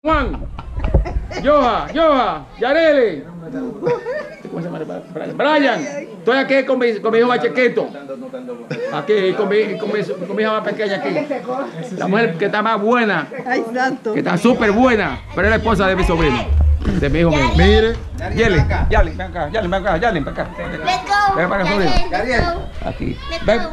Juan, Joja, Joa, Yareli. Brian. Estoy aquí con mi, con mi hijo Machequito. Aquí, con mi, con, mi, con mi hija más pequeña aquí. La mujer que está más buena, que está súper buena, pero es la esposa de mi sobrino, de mi hijo mío. Mire. Yali, Yali, ven acá, Yali, ven acá, Yali, ven acá. Let's go. Ven para acá, sobrino. Let's go. Aquí. Let's Ven. go.